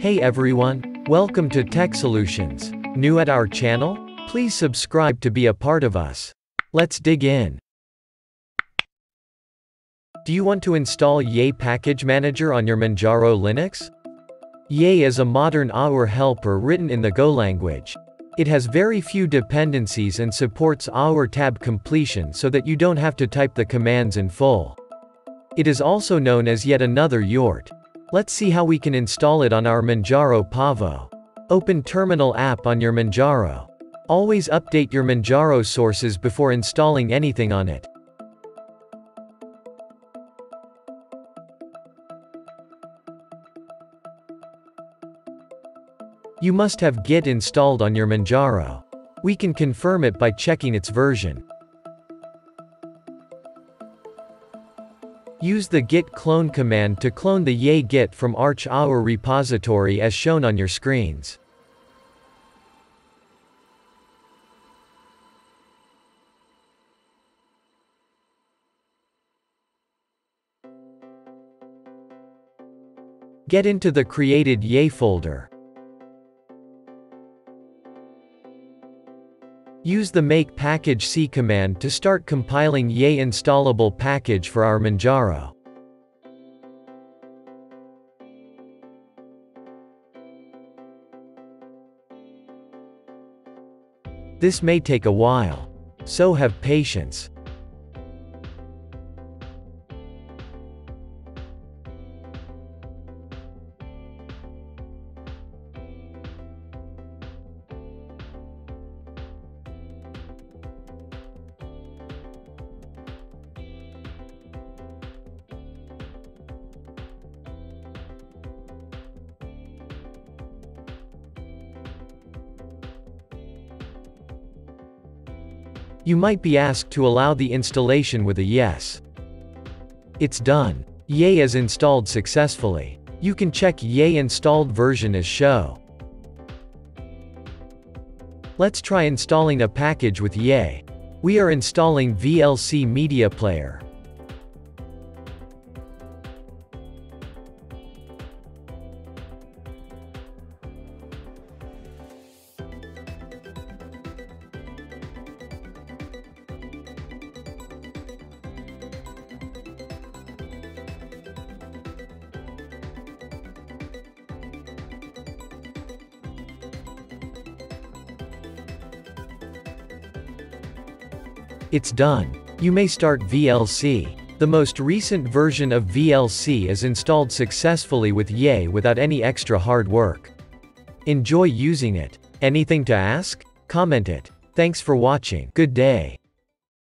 Hey everyone, welcome to TechSolutionZ. New at our channel? Please subscribe to be a part of us. Let's dig in. Do you want to install Yay Package Manager on your Manjaro Linux? Yay is a modern AUR helper written in the Go language. It has very few dependencies and supports AUR tab completion so that you don't have to type the commands in full. It is also known as yet another Yogurt. Let's see how we can install it on our Manjaro Pahvo. Open Terminal app on your Manjaro. Always update your Manjaro sources before installing anything on it. You must have Git installed on your Manjaro. We can confirm it by checking its version. Use the git clone command to clone the yay git from Arch AUR repository as shown on your screens. Get into the created yay folder. Use the make package c command to start compiling Yay installable package for our Manjaro. This may take a while. So have patience. You might be asked to allow the installation with a yes. It's done. Yay is installed successfully. You can check Yay installed version as show. Let's try installing a package with Yay. We are installing VLC Media Player. It's done. You may start VLC. The most recent version of VLC is installed successfully with Yay without any extra hard work. Enjoy using it. Anything to ask? Comment it. Thanks for watching. Good day.